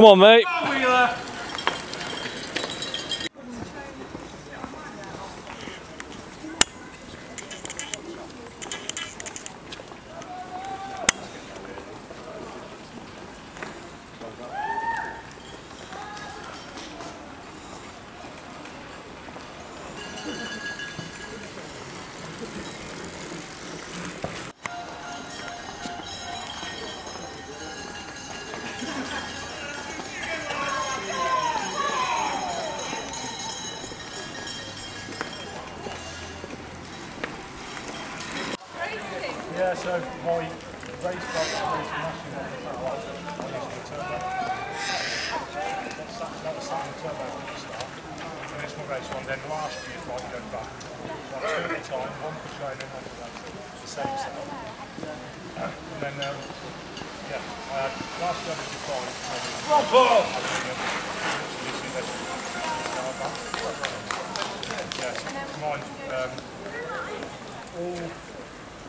Come on, mate. So my race box race machine I used the turbo. That was something turbo at the start. And this one race one, then last year I go back. So I two at a time, one for training, one for racing, the same setup. And then um, yeah, had last year I did the five. On, Paul! Mine um, all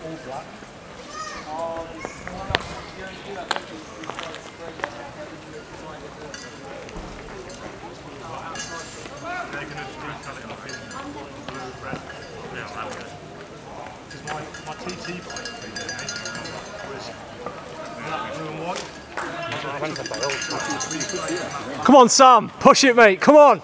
all black. Come on, Sam. Push it, mate. Come on.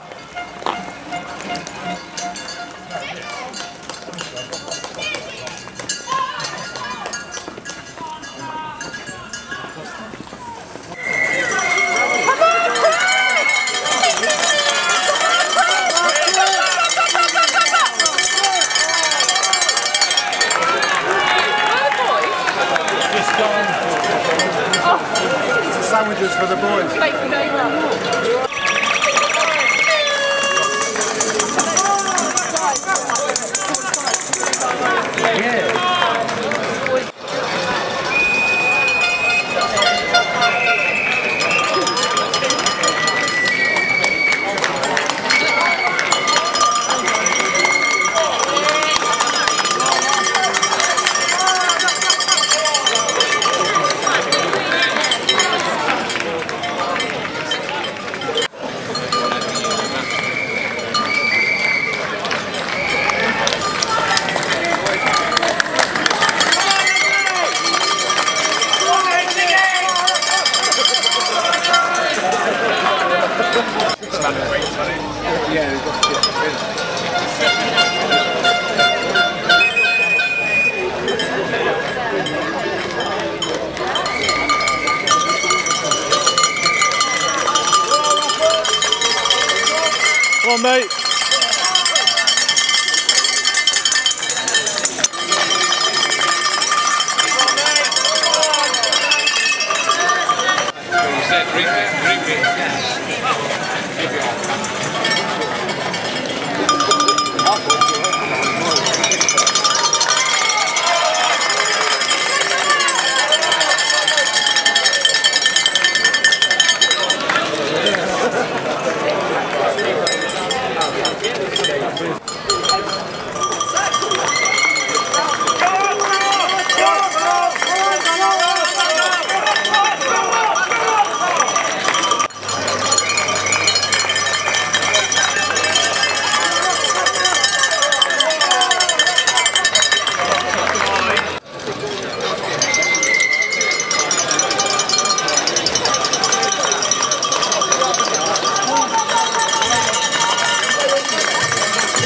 Sandwiches for the boys. Come on, mate.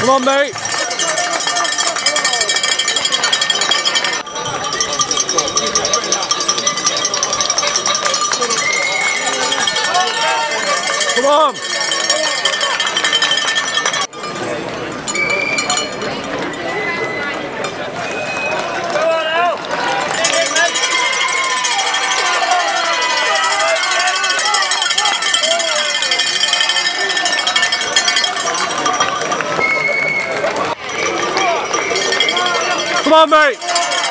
Come on, mate. Come on. Come on, mate.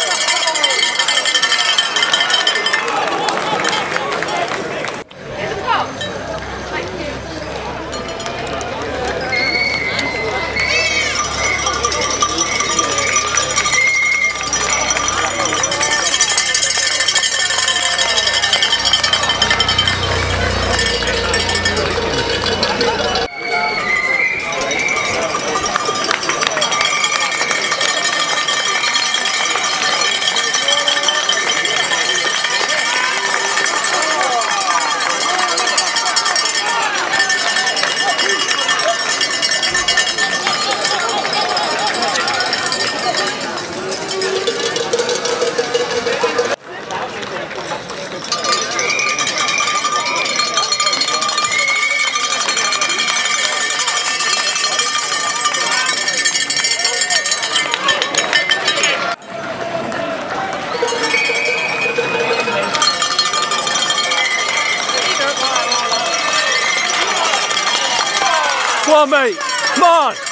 On, mate. Come on.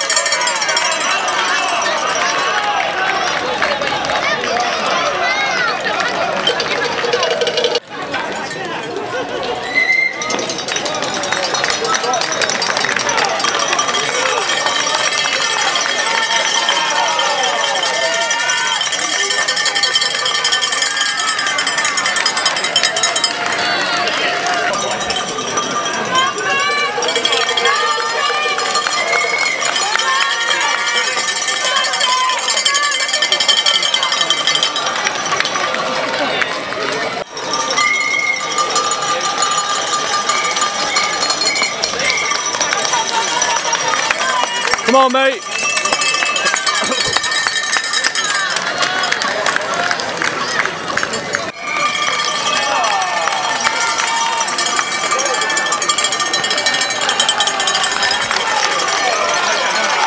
Come on, mate.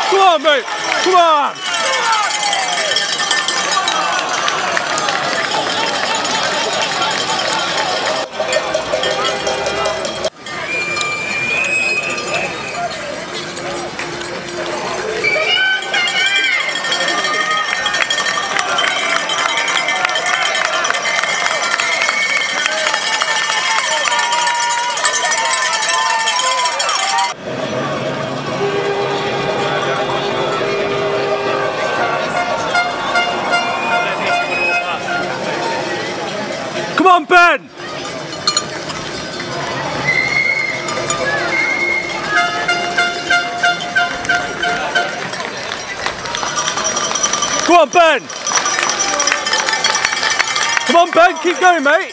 Come on, mate. Come on. Come on, Ben. Come on, Ben. Keep going, mate.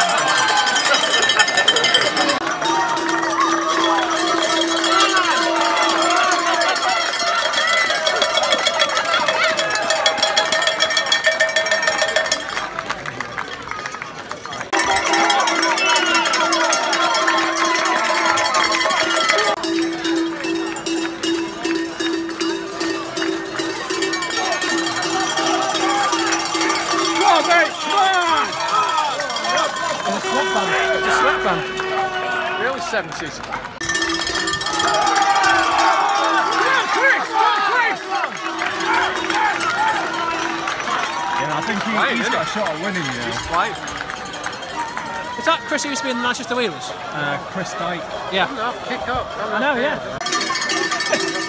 Really 70s. Yeah, I think he, Right, he's isn't got a shot at winning, yeah. Right. Is that Chris who used to be in the Manchester Wheelers? Uh, Chris Dyke. Yeah. No, kick up. I know, yeah.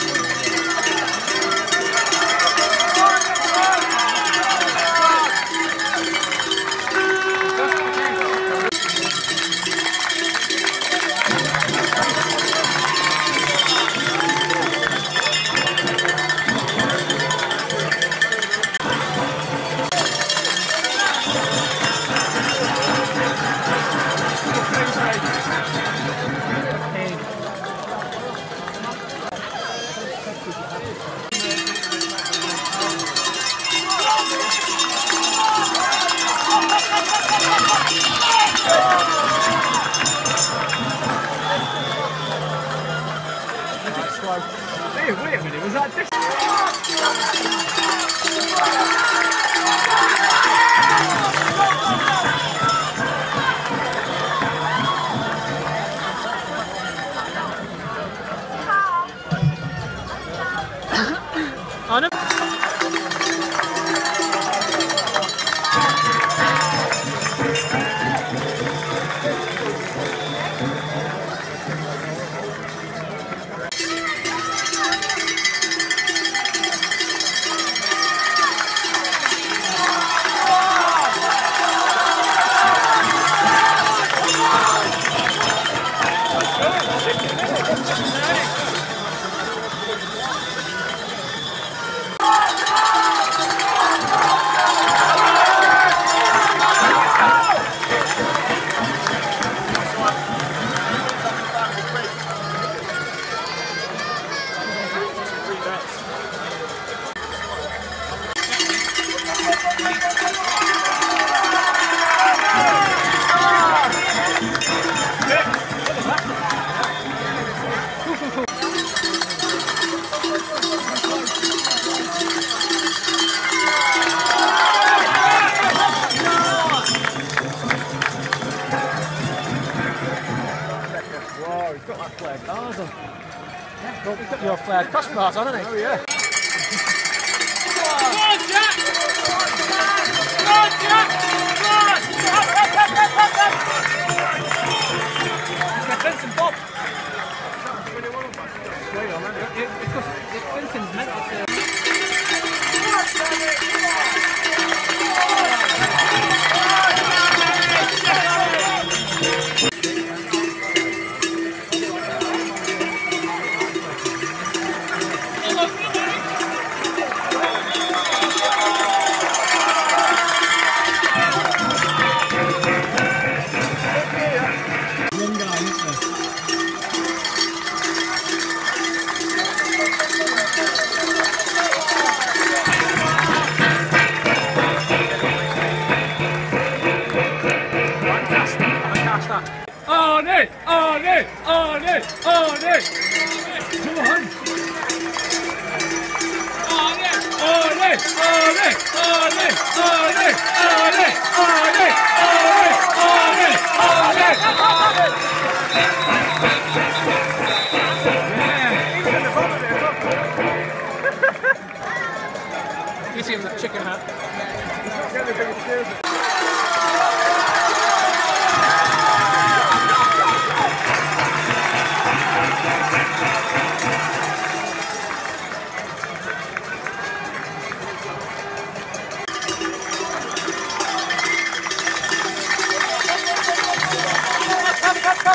Your uh, crossbars on, hasn't they? Oh, yeah.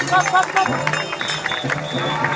パッパッ